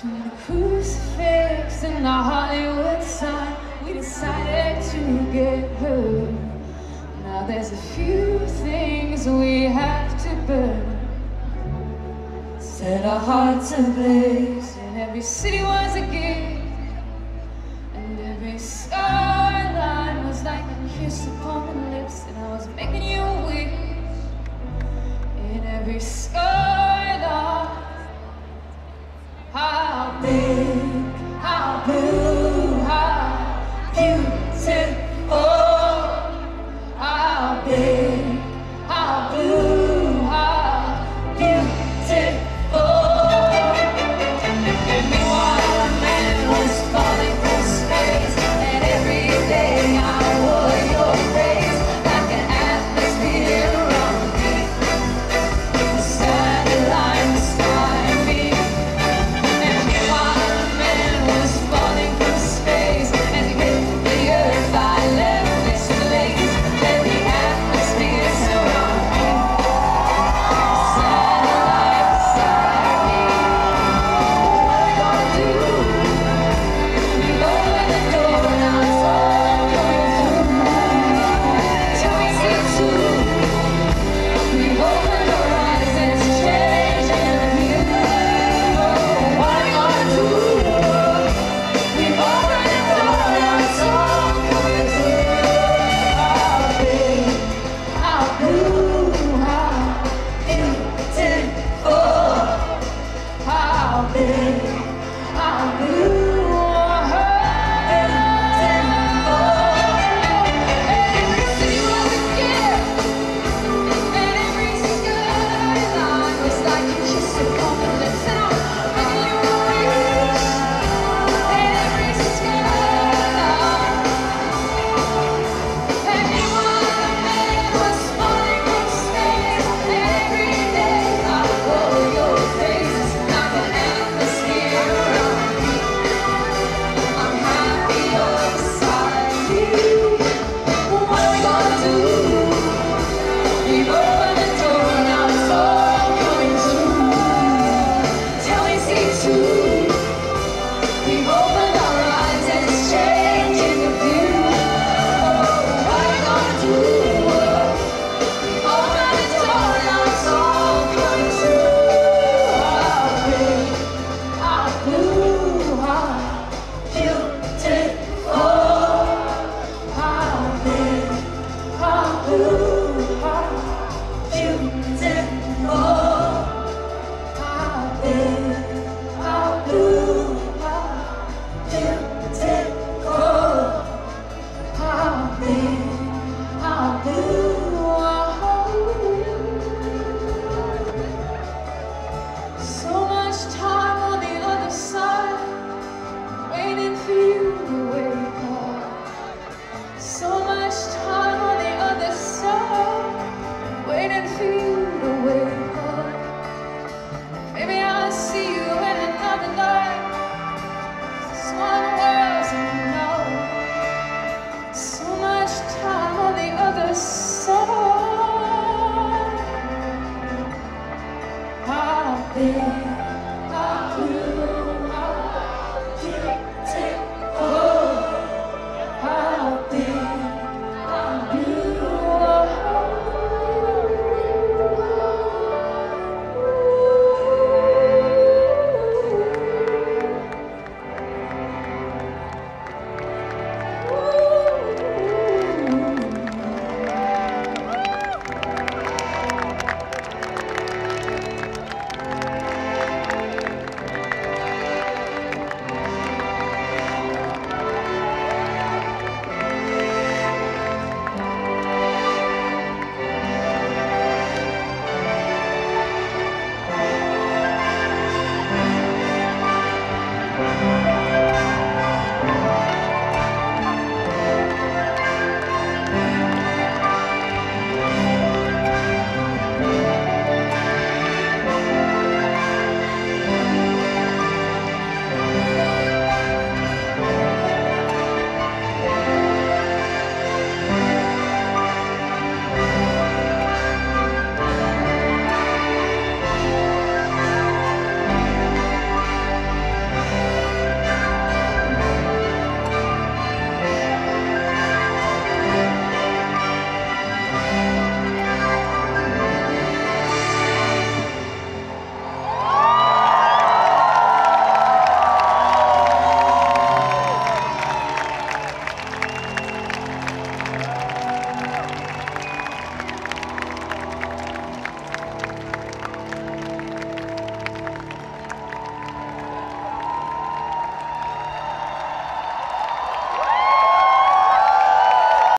Between a crucifix and a Hollywood sign, we decided to get hurt. Now there's a few things we have to burn. Set our hearts ablaze, and every city was a gift. and every skyline was like a kiss upon the lips, and I was making you a wish in every sky. Hey!